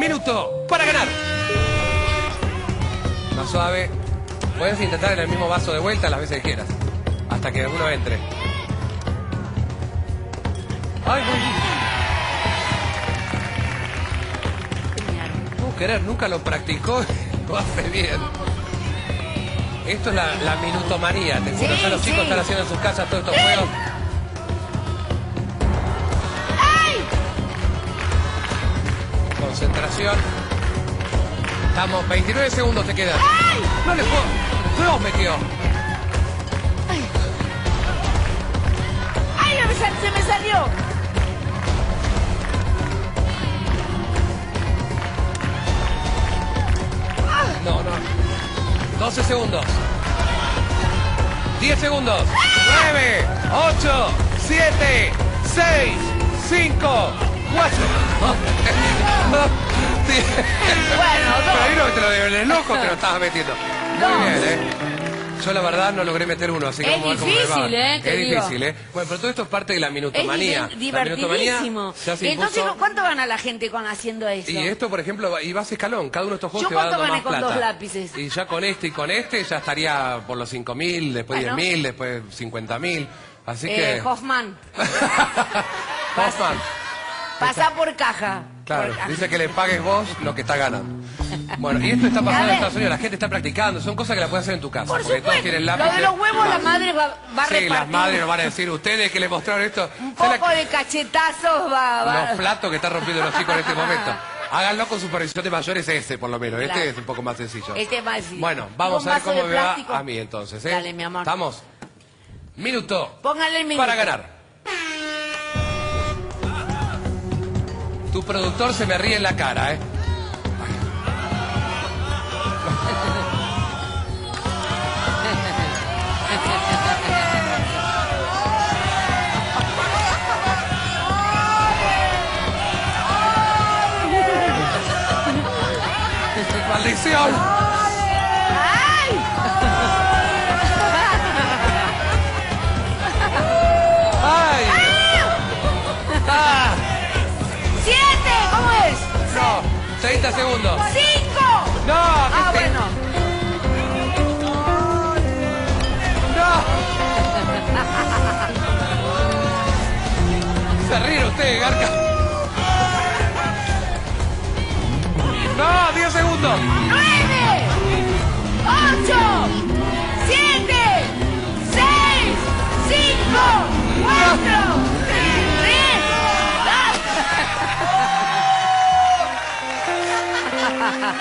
minuto para ganar. Más suave. Puedes intentar en el mismo vaso de vuelta las veces que quieras. Hasta que uno entre. Ay, muy No querer, nunca lo practicó. Lo hace bien. Esto es la, la minutomanía, te juro. Sí, ya los chicos están haciendo en sus casas todos estos juegos. Concentración. Estamos, 29 segundos te quedan. No le puedo. Dos metió. ¡Ay, no me sal- se me salió! No, no. 12 segundos. 10 segundos. 9, 8, 7, 6, 5, 4. Bueno, dos. Pero ahí no te lo dio en el ojo, te lo estabas metiendo. Muy bien, ¿eh? Yo la verdad no logré meter uno, así que Es vamos a ver cómo me va. difícil, ¿eh? Te Es digo. difícil, ¿eh? Bueno, pero todo esto es parte de la Es minutomanía. La minutomanía divertidísimo. ya se Entonces, ¿cuánto gana la gente con haciendo eso? Y esto, por ejemplo, y vas escalón. Cada uno de estos juegos ¿Yo te va dando gané más con plata. dos lápices? Y ya con este y con este ya estaría por los 5.000, después Bueno. 10.000, después 50.000. Así Eh, que... Hoffman, Hoffman, pasá por caja. claro, dice que le pagues vos lo que está ganando. Bueno, y esto está pasando en. Estados Unidos, la gente está practicando, son cosas que la puedes hacer en tu casa. Por porque todos tienen Lo de los huevos, la madre va, va a Sí, repartir. las madres nos van a decir, ustedes que le mostraron esto, Un ¿saben poco la- de cachetazos va... va- los platos que están rompiendo los chicos en este momento. Háganlo con supervisión de mayores ese, por lo menos. Este Claro. es un poco más sencillo. Este es más difícil. Bueno, vamos a ver cómo me va a mí entonces. ¿eh? Dale, mi amor. ¿Estamos? Minuto. Póngale el minuto. Para ganar. Tu productor se me ríe en la cara, ¿eh? ¡Maldición! 30 segundos. ¡Cinco! ¡No! Ah, ¿qué te- bueno. ¡No! Se ríe usted, Garca. ¡No! ¡10 segundos! ¡Nueve! ¡Ocho! ¡Siete! ¡Seis! ¡Cinco! ¡Cuatro!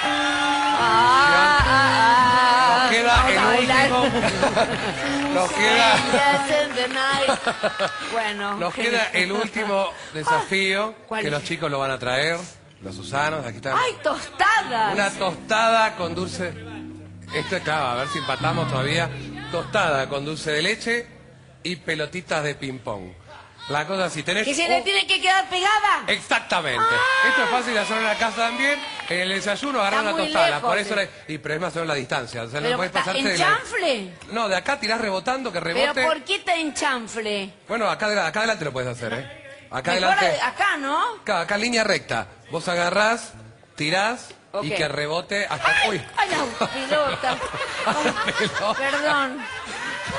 ¡Ah! ah, ah. Queda el último. Nos queda. Bueno. Nos queda el último desafío ¿Cuál que los chicos lo van a traer. Los Susanos, aquí están. ¡Ay, tostadas! Una tostada con dulce. Esto es claro, a ver si empatamos todavía. Tostada con dulce de leche y pelotitas de ping-pong. La cosa, si tenés. Que se le un- tiene que quedar pegada. Exactamente. Esto es fácil de hacer en la casa también. En el desayuno agarrar una tostada. lejos, Por eso sí. la- Y pero es más o menos la distancia. O sea, no Pero puedes está pasarte en de la- chanfle. No, de acá tirás rebotando que rebote. Pero ¿por qué está en chanfle? Bueno, acá, de- acá adelante lo puedes hacer, ¿eh? Acá Mejor adelante. acá, ¿no? Acá, acá línea recta. Vos agarrás, tirás y Ok. que rebote hasta. ¡Uy! Ay, la pelota. Perdón.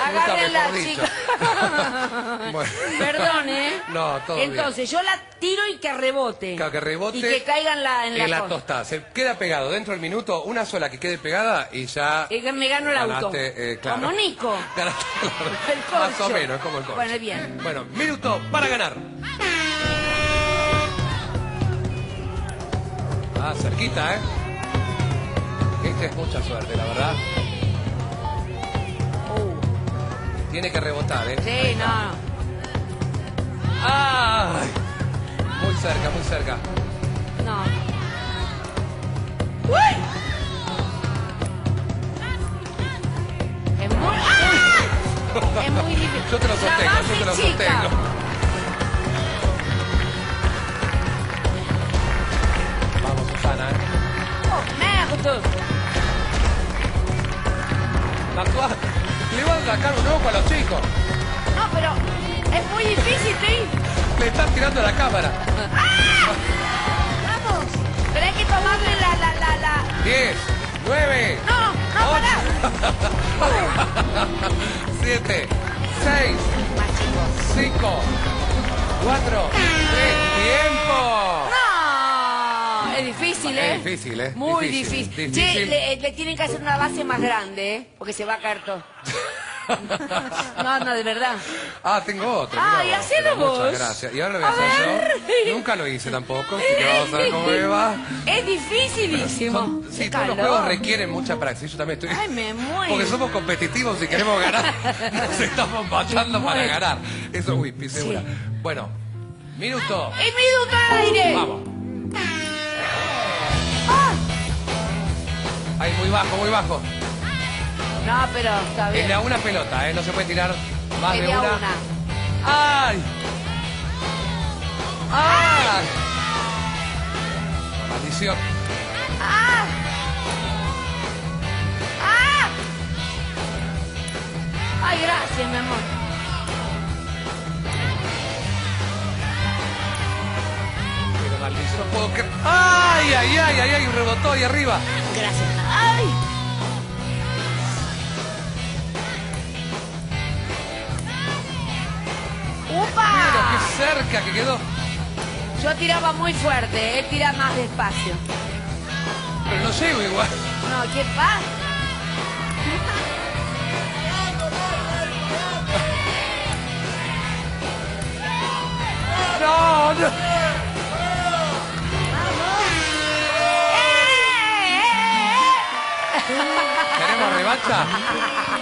Agárrenla, chica. Bueno. Perdón, ¿eh? No, todo bien. Entonces, yo la tiro y que rebote. Claro, que rebote Y que caiga en la, en la, en la tostada. Se queda pegado dentro del minuto, una sola que quede pegada y ya. Y que me gano el auto. ganaste, eh, claro. Como Nico. Ganaste el El corcho. Más o menos, es como el corcho. Bueno, bien. Bueno, minuto para ganar. Ah, cerquita, ¿eh? Este es mucha suerte, la verdad. Tiene que rebotar, ¿eh? Sí, no. ¡Ay! Muy cerca, muy cerca. No. ¡Uy! Es muy... ¡Ah! Es muy difícil. Yo te lo sostengo, yo te lo chica. sostengo. Vamos, Susana, ¿eh? Oh, merde. Sacar un ojo a los chicos. No, pero es muy difícil, ¿sí? Le están tirando la cámara. Vamos. Pero hay que 10, 9, No, no, pará. 7, 6, Más chicos. 5, 4, 3, tiempo. No, es difícil, ¿eh? Es difícil, ¿eh? Muy Difícil, difícil. difícil. Che, le, le tienen que hacer una base más grande, ¿eh? Porque se va a caer todo. No, no, de verdad. Ah, tengo otro. Mirá vos, hacelo vos. Muchas gracias. Y ahora lo voy a, hacer ver. yo. Nunca lo hice tampoco. Así que vamos a ver cómo me va. Es dificilísimo. Son- sí, Qué todos los calor. juegos requieren mucha praxis. Yo también estoy. Ay, me muero. Porque somos competitivos y queremos ganar. Nos estamos batallando Me para muero. ganar. Eso, pise Sí. una. Bueno, minuto. ¡Es minuto al aire! Vamos. Ah. Ahí, muy bajo, muy bajo. No, pero está Es bien. de a una pelota, ¿eh? No se puede tirar más Es de de una. una. ¡Ay! ¡Ay! Maldición. ¡Ah! ¡Ah! Ay, gracias, mi amor. Pero maldición, no puedo creer. ¡Ay, ay, ay, ay, ay! Rebotó ahí arriba. Gracias. ¡Ay! Pero ¡Upa! qué cerca que quedó. Yo tiraba muy fuerte, él tira más despacio. Pero no llego igual. No, ¿qué pasa? No, no. ¿Tenemos revancha?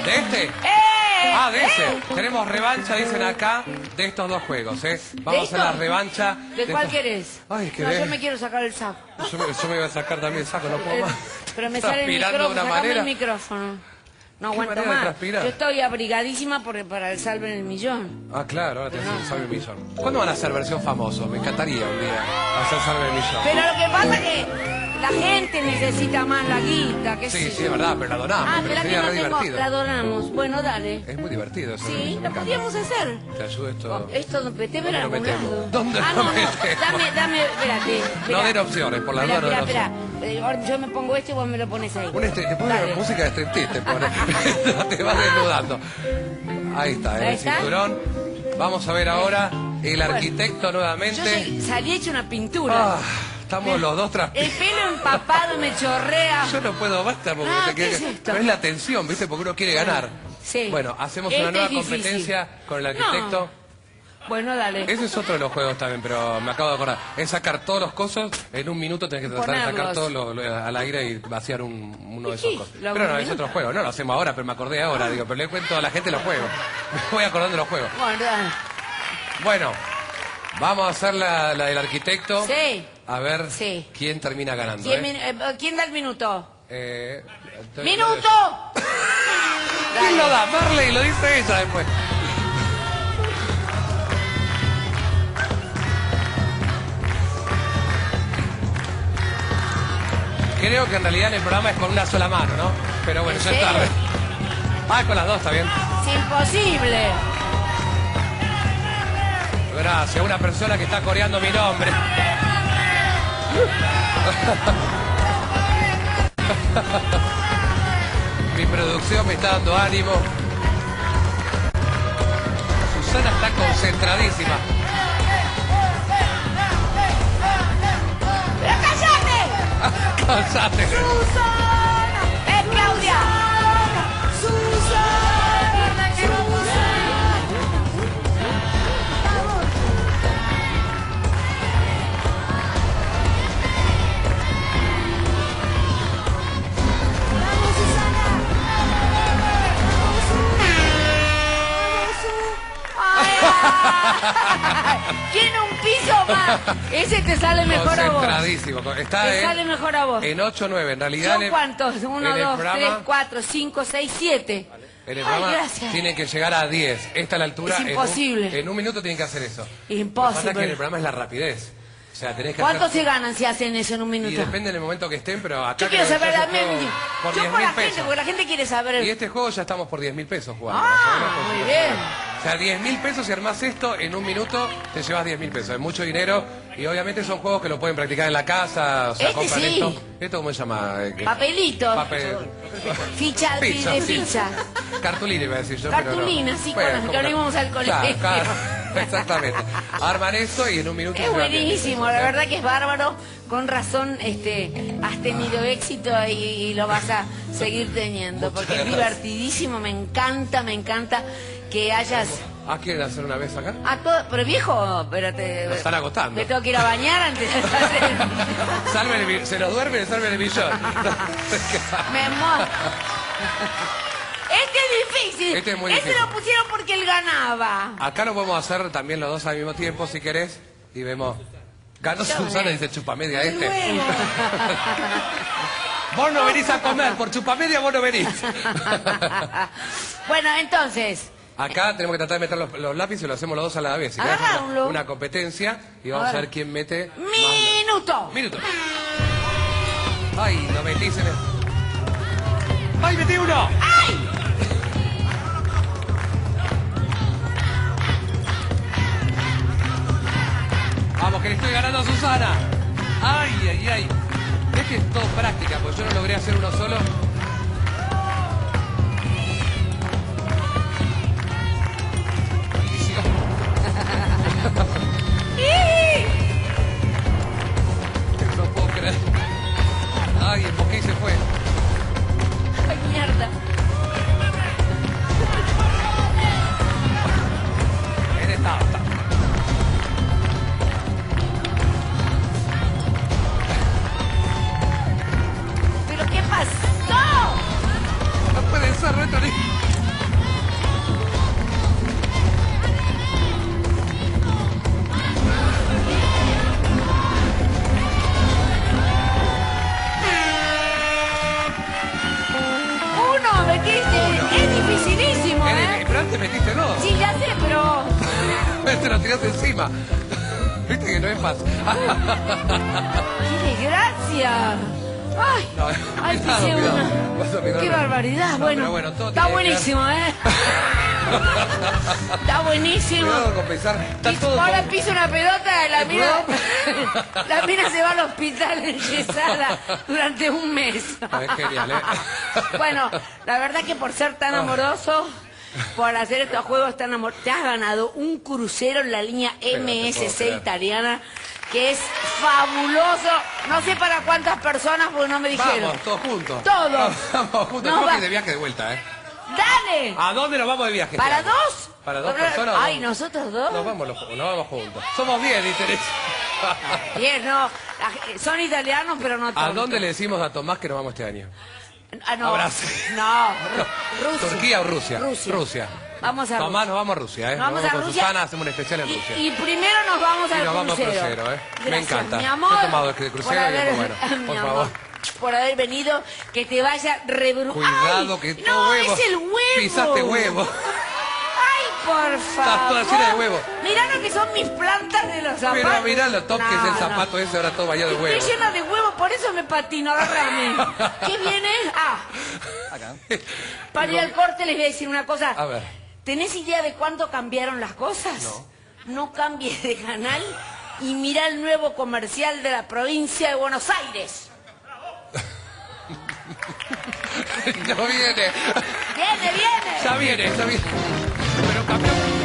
¿De este? ¡Eh! Ah, de ese. Tenemos revancha, dicen acá, de estos dos juegos, ¿eh? Vamos a hacer la revancha. ¿De cuál estos- querés? Ay, qué No, yo me quiero sacar el saco. Yo me, yo me voy a sacar también el saco, no puedo Eh, más. Pero me sale el micrófono, de una sacame manera. el micrófono. No ¿Qué aguanto más. Yo estoy abrigadísima porque para el salve en el millón. Ah, claro, ahora te hacen Salve el Millón. ¿Cuándo van a hacer versión famoso? Me encantaría un día hacer Salve el Millón. Pero lo que pasa es que la gente necesita más la guita, qué Sí, sí, yo. es verdad, pero la donamos. Ah, pero pero sería que no re tengo, divertido. la donamos. Bueno, dale. Es muy divertido eso. Sí, me lo encanta. podríamos hacer. Te ayudo esto. Oh, Esto no te ver lo algún metemos? lado. ¿Dónde ah, lo no, no, metemos? dame, dame, espérate. No den opciones, por la duda no den espera, Yo me pongo esto y vos me lo pones ahí. Un este- te pone Dale. música de striptease, te te vas desnudando. Ahí está, en Ahí el está. cinturón. Vamos a ver ahora el arquitecto Yo nuevamente. soy- salí hecho una pintura. Ah, estamos los dos El transpirados. pelo empapado me chorrea. Yo no puedo basta porque Ah, te ¿qué es esto? no es la tensión, ¿viste? Porque uno quiere ganar. Sí. Bueno, hacemos Este una nueva es difícil. competencia con el arquitecto. Bueno, dale. Ese es otro de los juegos también, pero me acabo de acordar. Es sacar todos los cosos, en un minuto tenés que tratar de sacar todo lo- lo- al aire y vaciar un- uno de Sí, esos cosas. Pero no, es otro juego. No lo hacemos ahora, pero me acordé ahora, digo, pero le cuento a la gente los juegos. Me voy acordando los juegos. Bueno. Bueno, vamos a hacer la, la del arquitecto. Sí. A ver Sí. quién termina ganando. ¿Quién, ¿eh? min- eh, ¿quién da el minuto? Eh, ¡Minuto! ¿Quién lo da? Marley, lo dice ella después. Creo que en realidad en el programa es con una sola mano, ¿no? Pero bueno, ¿En ya está. serio? Ah, con las dos, está bien. Es imposible. Gracias, una persona que está coreando mi nombre. Mi producción me está dando ánimo. Susana está concentradísima. ¡Pero cállate! Cállate. ¡Susana! Ese te sale mejor a vos. Concentradísimo. Está Te en, sale mejor a vos. en 8-9. En realidad. ¿Son cuántos? en Uno, el dos, programa- tres, cuatro, cinco, seis, siete. En el programa gracias. tienen que llegar a 10. Esta es la altura. Es en un- imposible. En un, minuto tienen que hacer eso. Imposible. Lo que pasa es que en el programa es la rapidez. O sea, tenés que ¿Cuánto hacer... se ganan si hacen eso en un Y minuto? depende del momento que estén, pero acá... Yo quiero saber, juega por yo 10 por la gente, pesos. porque la gente quiere saber. Y este juego ya estamos por 10 mil pesos jugando. Ah, muy bien. O sea, 10 mil pesos si armás esto, en un minuto te llevas 10 mil pesos. Es mucho dinero y obviamente son juegos que lo pueden practicar en la casa. O sea, Este compran sí. esto. ¿Esto cómo se llama? Eh, Papelito. Papel. Ficha de pizza. Cartulina iba a decir yo, pero no. Cartulina, sí, con las que íbamos al colegio. Claro, claro, exactamente. Arman esto y en un minuto... Es buenísimo, la verdad que es bárbaro. Con razón este, has tenido éxito y, y lo vas a seguir teniendo, porque es gracias. divertidísimo, me encanta, me encanta que hayas... Ah, ¿quieren hacer una vez acá? A todo, pero viejo, espérate. Nos están agotando. Me tengo que ir a bañar antes de hacer... Salven el, se nos duermen, salven el millón. Me mo- Este es difícil. Este es muy Este difícil. lo pusieron porque él ganaba. Acá lo podemos hacer también los dos al mismo tiempo, si querés, y vemos. Ganó Susana y dice chupamedia este. Vos no venís a comer, por chupamedia vos no venís. bueno, entonces, Acá tenemos que tratar de meter los, los lápices y lo hacemos los dos a la vez. Hagámoslo. una, una competencia y vamos A a ver. quién mete. más- minuto. Minuto. Ay, lo metís en el... ¡Ay, metí uno! ¡Ay! Vamos, que le estoy ganando a Susana. Ay, ay, ay. Es que es todo práctica, pues yo no logré hacer uno solo. Ni- Uno, metiste. Es dificilísimo, ¿eh? Pero antes metiste dos. Sí, ya sé, pero... Este lo tiraste encima. Viste que no es fácil. ¡Qué desgracia! ¡Ay! No, ¡Ay, cuidado, pisé cuidado. una! ¡Qué barbaridad! No, bueno, bueno, todo está buenísimo, ¿eh? está buenísimo. Con pensar. Está Pis- todo Ahora con- pisa una pelota y la ¿Eh, mina, la mina se va al hospital enyesada durante un mes. Ah, es genial, ¿eh? Bueno, la verdad que por ser tan amoroso, por hacer estos juegos tan amor, te has ganado un crucero en la línea no MSC italiana que es fabuloso. No sé para cuántas personas, porque no me dijeron. Vamos, todos juntos. Todos. Vamos juntos. No, Creo va- que de viaje de vuelta, ¿eh? ¡Dale! ¿A dónde nos vamos de viaje? este ¿Para dos? ¿Para dos personas? Ay, vamos? ¿nosotros dos? Nos vamos, los- nos vamos juntos. Somos diez, dice. Bien, no. Son italianos, pero no ¿A tontos. dónde le decimos a Tomás que nos vamos este año? Ah, no. A Brasil. No, Ru- Rusia. ¿Turquía o Rusia? Rusia. Rusia. Vamos a Tomás, Rusia. nos vamos a Rusia, ¿eh? Nos vamos a con Rusia. Susana, hacemos un especial en Rusia. Y, y primero nos vamos Y al nos vamos al crucero. crucero, ¿eh? Me Gracias, encanta. Mi Yo he amor. tomado este crucero por y haber, después, bueno, mi por amor, favor. por haber venido, que te vaya rebru... Cuidado, que no, todo huevo. es el huevo. Pisaste huevo. Ay, por favor. Estás toda de huevo. Mirá lo que son mis plantas de los zapatos. Pero mirá lo top que es el No, zapato no. ese, ahora todo bañado de huevo. Estoy llena de huevo, por eso me patino, agárrame. ¿Qué viene? Ah, para ir al corte les voy a decir una cosa. A ver. ¿Tenés idea de cuánto cambiaron las cosas? No. No cambies de canal y mira el nuevo comercial de la provincia de Buenos Aires. No viene. Viene, viene. Ya viene, ya viene. Pero cambió.